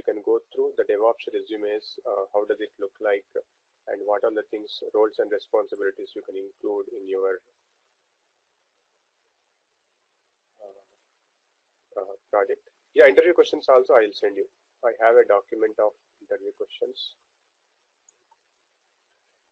you can go through the DevOps resumes. Uh, how does it look like, and what are the things, roles and responsibilities you can include in your uh, uh, project. Yeah, interview questions also I'll send you. I have a document of interview questions.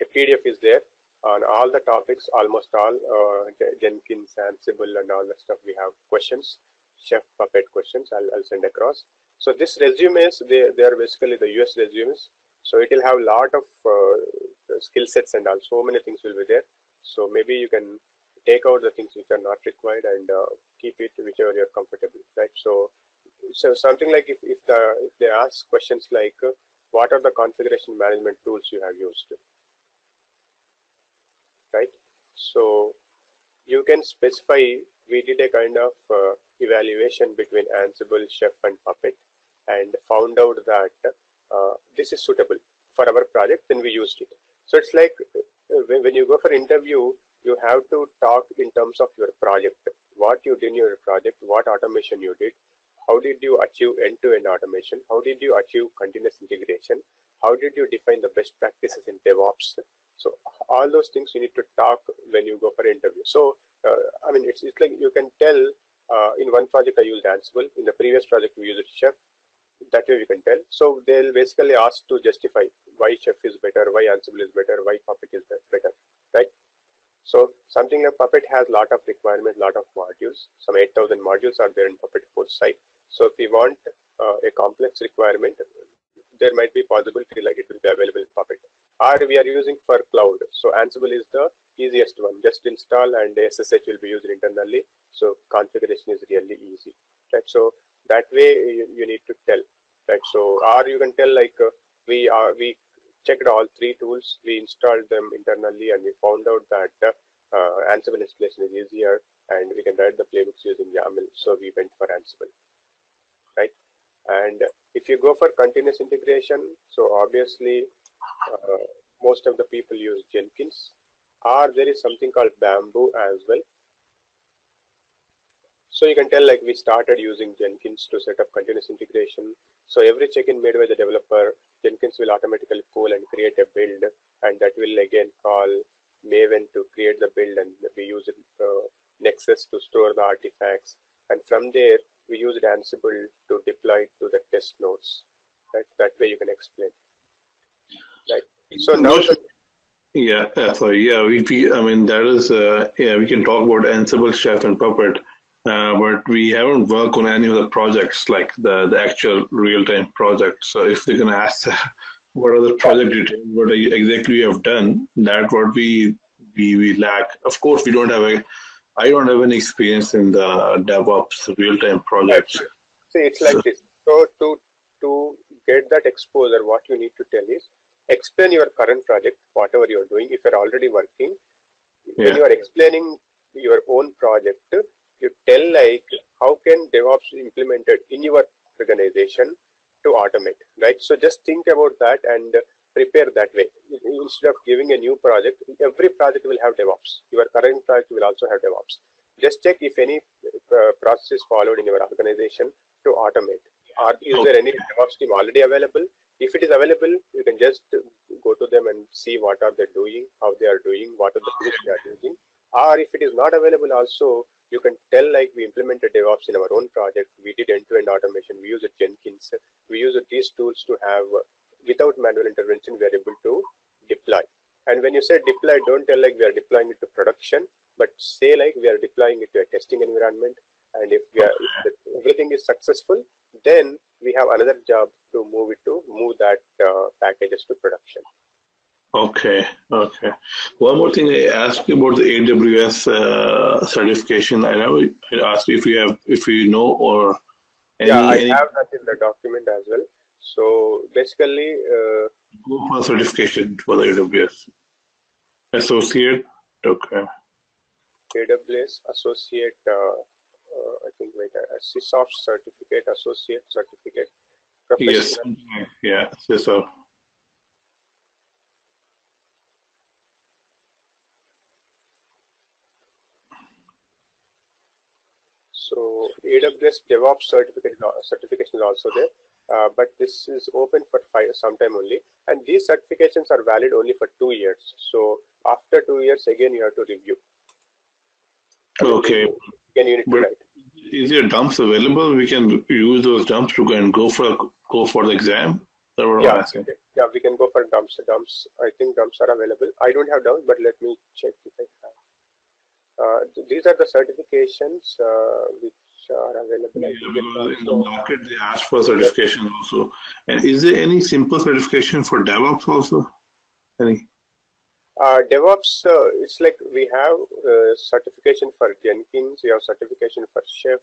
A PDF is there on all the topics, almost all, uh, Jenkins, Ansible, and all the stuff. We have questions, Chef Puppet questions. I'll, I'll send across. So this resumes, they, they are basically the US resumes. So it will have a lot of uh, skill sets and all. So many things will be there. So maybe you can take out the things which are not required and uh, keep it whichever you're comfortable, right? So, so something like if, if, the, if they ask questions like, uh, what are the configuration management tools you have used? right? So you can specify, we did a kind of uh, evaluation between Ansible, Chef and Puppet and found out that uh, this is suitable for our project, then we used it. So it's like uh, when, when you go for interview, you have to talk in terms of your project, what you did in your project, what automation you did, how did you achieve end-to-end -end automation, how did you achieve continuous integration, how did you define the best practices in DevOps, so all those things you need to talk when you go for interview. So uh, I mean, it's, it's like you can tell uh, in one project I used Ansible, in the previous project we used Chef. That way we can tell. So they'll basically ask to justify why Chef is better, why Ansible is better, why Puppet is better, right? So something like Puppet has a lot of requirements, lot of modules. Some 8,000 modules are there in Puppet Forge site. So if we want uh, a complex requirement, there might be possibility like it will be available in Puppet or we are using for cloud. So Ansible is the easiest one. Just install and SSH will be used internally. So configuration is really easy, right? So that way you, you need to tell, right? So or you can tell like uh, we are we checked all three tools, we installed them internally, and we found out that uh, Ansible installation is easier, and we can write the playbooks using YAML. So we went for Ansible, right? And if you go for continuous integration, so obviously uh, most of the people use Jenkins or there is something called Bamboo as well. So you can tell like we started using Jenkins to set up continuous integration. So every check-in made by the developer, Jenkins will automatically pull and create a build and that will again call Maven to create the build and we use it, uh, Nexus to store the artifacts. And from there, we use Ansible to deploy to the test nodes. Right? That way you can explain. Right. So now. yeah, yeah, sorry. Yeah, we, I mean, that is, uh, yeah, we can talk about Ansible, Chef, and Puppet, uh, but we haven't worked on any of the projects, like the, the actual real-time projects. So if they can ask what are the project details, what exactly we have done, that what we, we, we lack. Of course, we don't have a, I don't have any experience in the DevOps real-time projects. See, it's like so, this. So to, to get that exposure, what you need to tell is, explain your current project, whatever you're doing. If you're already working, yeah. when you are explaining your own project, you tell like how can DevOps be implemented in your organization to automate, right? So just think about that and prepare that way. Instead of giving a new project, every project will have DevOps. Your current project will also have DevOps. Just check if any uh, process is followed in your organization to automate. Or is okay. there any DevOps team already available? if it is available, you can just go to them and see what are they doing, how they are doing, what are the tools they are using. Or if it is not available also, you can tell like we implemented DevOps in our own project. We did end-to-end -end automation. We use Jenkins. We use these tools to have, without manual intervention, we are able to deploy. And when you say deploy, don't tell like we are deploying it to production, but say like we are deploying it to a testing environment. And if, we are, if everything is successful, then we have another job to move it to move that uh, packages to production. Okay, okay. One more thing I asked you about the AWS uh, certification. I know I asked if you have, if you know, or any, yeah, I any... have that in the document as well. So basically, uh, go for certification for the AWS associate. Okay. AWS associate. Uh, uh, I think wait, a SysOps certificate, associate certificate. Yes, yeah, so. So AWS DevOps certificate certification is also there. uh, but this is open for five, some time only. And these certifications are valid only for two years. So after two years, again, you have to review. Okay. Again, you need But write. is there dumps available? We can use those dumps to go and go for go for the exam. That's what I'm Yeah, okay. yeah, we can go for dumps. Dumps, I think dumps are available. I don't have dumps, but let me check if I have. Uh, these are the certifications uh, which are available. Yeah, in the market they ask for certification also. And is there any simple certification for DevOps also? Any? Uh, DevOps, uh, it's like we have uh, certification for Jenkins, we have certification for Chef,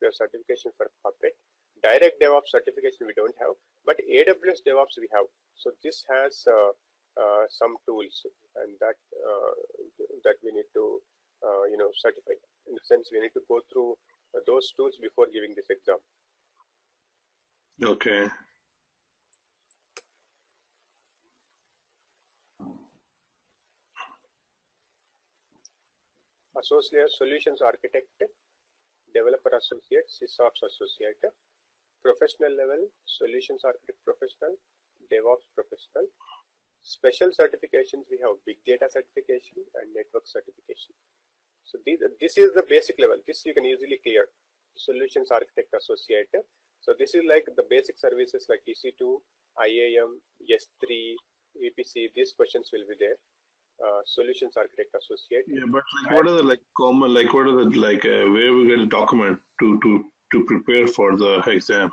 we have certification for Puppet. Direct DevOps certification we don't have, but AWS DevOps we have. So this has uh, uh, some tools, and that uh, that we need to uh, you know certify. In the sense, we need to go through uh, those tools before giving this exam. Okay. associate solutions architect, developer associate, sysops associate, professional level, solutions architect professional, DevOps professional. Special certifications, we have big data certification and network certification. So these, this is the basic level. This you can easily clear. Solutions architect associate. So this is like the basic services like EC2, IAM, S3, VPC. These questions will be there. Uh, solutions architect associate. Yeah, but like what are the like common like what are the like uh, where we get a document to to to prepare for the exam?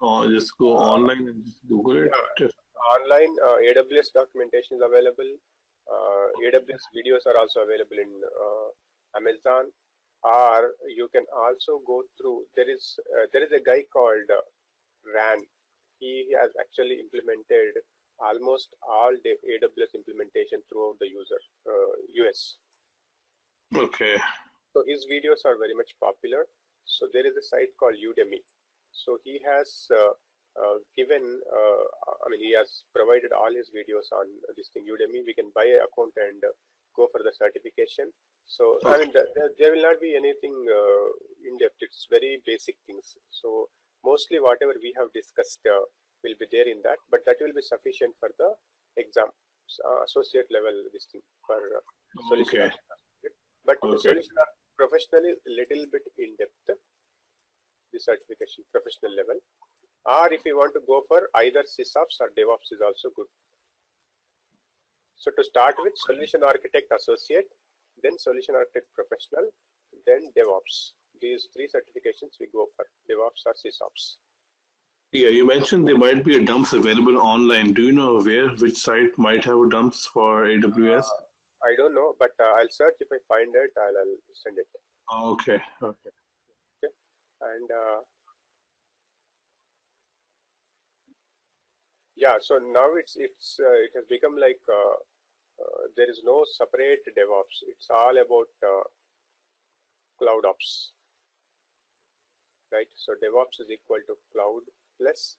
Or just go online and just Google it. Yeah. Online uh, AWS documentation is available. Uh, AWS videos are also available in uh, Amazon. Or you can also go through. There is uh, there is a guy called uh, Ran. He has actually implemented almost all the AWS implementation throughout the user uh, US. Okay. So his videos are very much popular. So there is a site called Udemy. So he has uh, uh, given, uh, I mean, he has provided all his videos on this thing Udemy. We can buy an account and uh, go for the certification. So I mean, the, the, there will not be anything uh, in depth. It's very basic things. So mostly whatever we have discussed uh, will be there in that, but that will be sufficient for the exam, uh, associate level this thing for uh, solution. Okay. architect. But Okay. solution ar- professional is a little bit in depth, the certification professional level. Or if you want to go for either sysops or DevOps is also good. So to start with solution architect associate, then solution architect professional, then DevOps. These three certifications we go for DevOps or sysops. Yeah, you mentioned there might be a dumps available online. Do you know where, which site might have a dumps for AWS? I don't know, but uh, I'll search if I find it. I'll, I'll send it. okay. Okay. okay. and uh, yeah so now it's it's uh, it has become like uh, uh, there is no separate devops. It's all about uh, cloud ops. Right? So devops is equal to cloud plus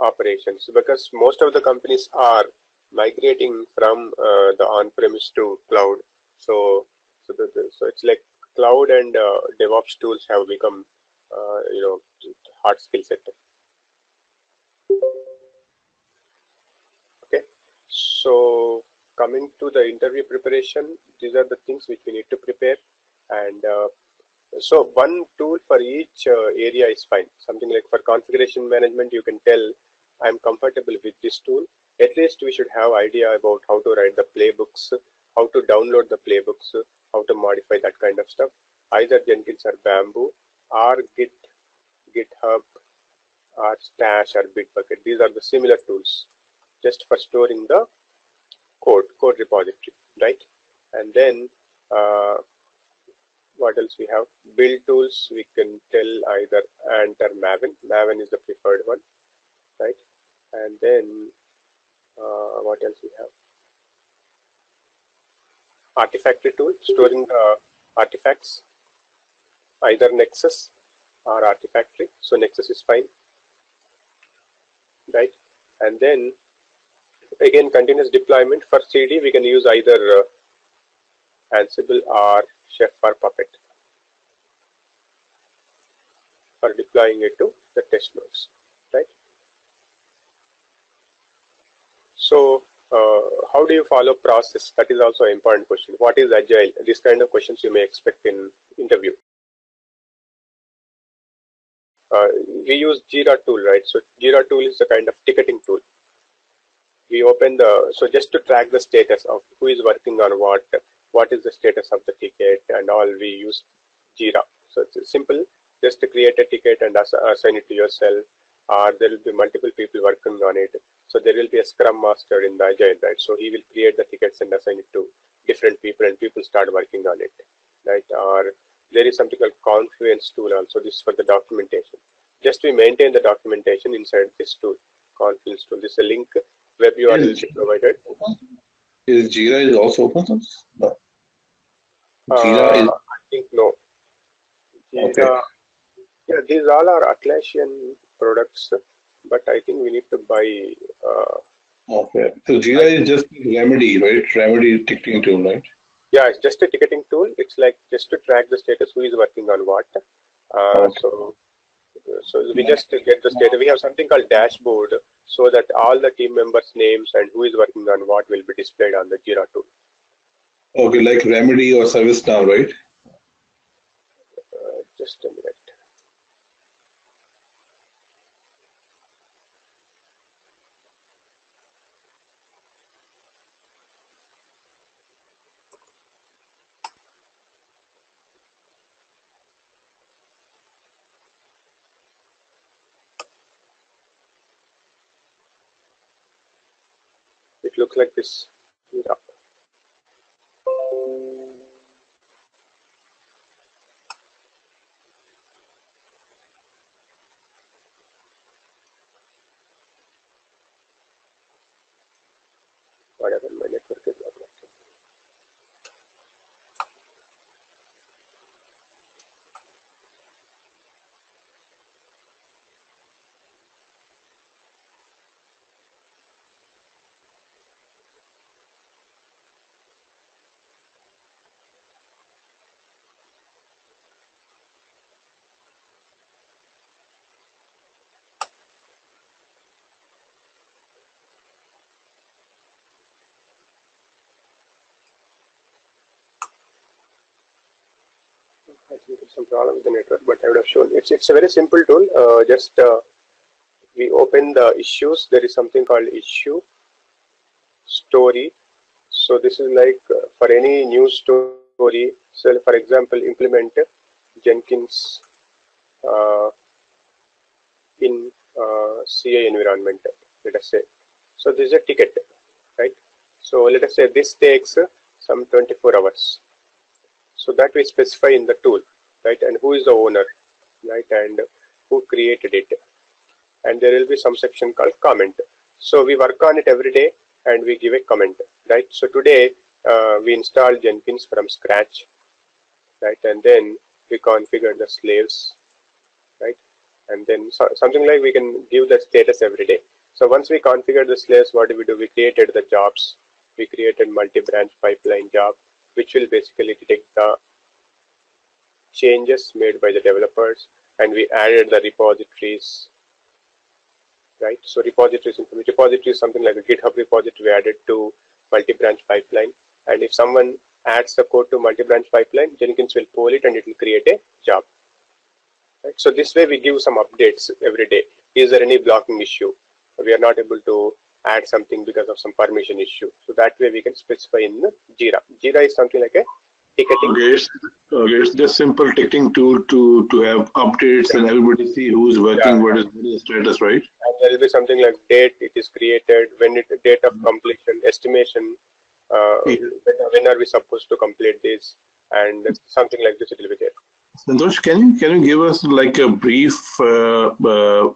operations. Because most of the companies are migrating from uh, the on-premise to cloud. So so the, the, so it's like cloud and uh, DevOps tools have become, uh, you know, hard skill set. So coming to the interview preparation, these are the things which we need to prepare, and uh, so one tool for each uh, area is fine. Something like for configuration management, you can tell I'm comfortable with this tool. At least we should have idea about how to write the playbooks, how to download the playbooks, how to modify that kind of stuff. Either Jenkins or Bamboo or Git, GitHub or Stash or Bitbucket. These are the similar tools just for storing the code, code repository, right? And then uh, what else we have? Build tools, we can tell either Ant or Maven. Maven is the preferred one, right? And then uh, what else we have? Artifactory tool, storing the artifacts, either Nexus or Artifactory. So Nexus is fine, right? And then again, continuous deployment for CD, we can use either uh, Ansible or Chef or Puppet for deploying it to the test nodes, right? So uh, how do you follow process? That is also an important question. What is agile? These kind of questions you may expect in interview. Uh, we use Jira tool, right? So Jira tool is a kind of ticketing tool. We open the, so just to track the status of who is working on what, what is the status of the ticket and all we use Jira. So it's simple, just to create a ticket and assign it to yourself or there will be multiple people working on it so there will be a scrum master in the agile, right? So he will create the tickets and assign it to different people and people start working on it, right? Or there is something called Confluence tool also. This is for the documentation. Just we maintain the documentation inside this tool, Confluence tool. This is a link web URL is provided. Is Jira is also open source? No. Jira uh, is... I think no. Jira, okay. yeah, these all are Atlassian products but I think we need to buy. Uh, okay, so Jira is just remedy, right? Remedy ticketing tool, right? Yeah, it's just a ticketing tool. It's like just to track the status, who is working on what. Uh, okay. So, so we just get the status. We have something called dashboard, so that all the team members' names and who is working on what will be displayed on the Jira tool. Okay, like Remedy or ServiceNow, right? Uh, just a minute. It looks like this. Yeah. Whatever my network is not working. I think there's some problem with the network, but I would have shown it's it's a very simple tool. Uh, just uh, we open the issues. There is something called issue story. So this is like uh, for any new story. So for example, implement Jenkins in CI environment. Let us say. So this is a ticket, right? So let us say this takes some 24 hours so that we specify in the tool, right? And who is the owner, right? And who created it. And there will be some section called comment. So we work on it every day and we give a comment, right? So today uh, we install Jenkins from scratch, right? And then we configure the slaves, right? And then so, something like we can give the status every day. So once we configure the slaves, what do we do? We created the jobs. We created multi-branch pipeline job which will basically detect the changes made by the developers and we added the repositories right? So repositories repository is something like a github repository we added to multi-branch pipeline. And if someone adds the code to multi-branch pipeline jenkins will pull it and it will create a job. Right? So this way we give some updates every day. Is there any blocking issue? We are not able to add something because of some permission issue. So that way we can specify in the Jira. Jira is something like a ticketing. Okay, it's, okay, it's just simple ticketing tool to to have updates yeah. and everybody see who's working, yeah. what is the status, right? And there will be something like date it is created, when it date of completion, estimation, uh, yeah. when, when are we supposed to complete this, and something like this it will be there. Santosh, can you can you give us like a brief uh, uh,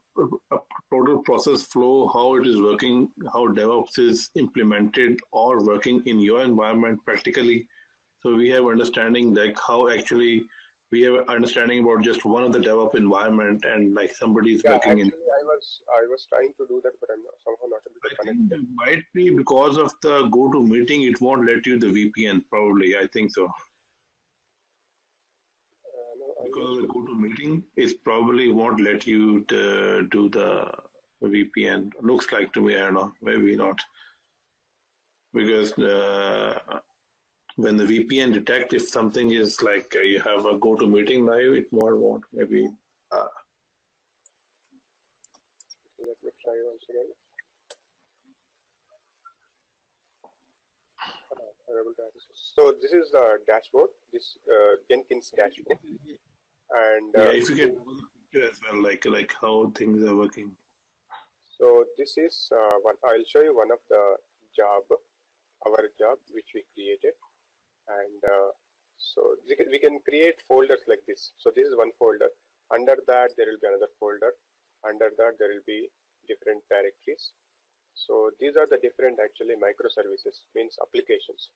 total process flow, how it is working, how DevOps is implemented or working in your environment practically? So we have understanding like how actually we have understanding about just one of the DevOps environment and like somebody is yeah, working actually, in. I was I was trying to do that, but I'm somehow not able to I connect. Think it might be because of the go-to meeting. It won't let you the VPN. Probably, I think so. The meeting. is probably won't let you to do the VPN. Looks like to me, I don't know, maybe not. Because uh, when the VPN detect if something is like uh, you have a go-to meeting now, it more won't maybe. Uh. Uh. So this is the dashboard, this uh, Jenkins dashboard, and uh, yeah, if you can picture as well, like like how things are working. so this is uh, one. I'll show you one of the job, our job which we created, and uh, so we can, we can create folders like this. So this is one folder. Under that there will be another folder. Under that there will be different directories. So these are the different actually microservices means applications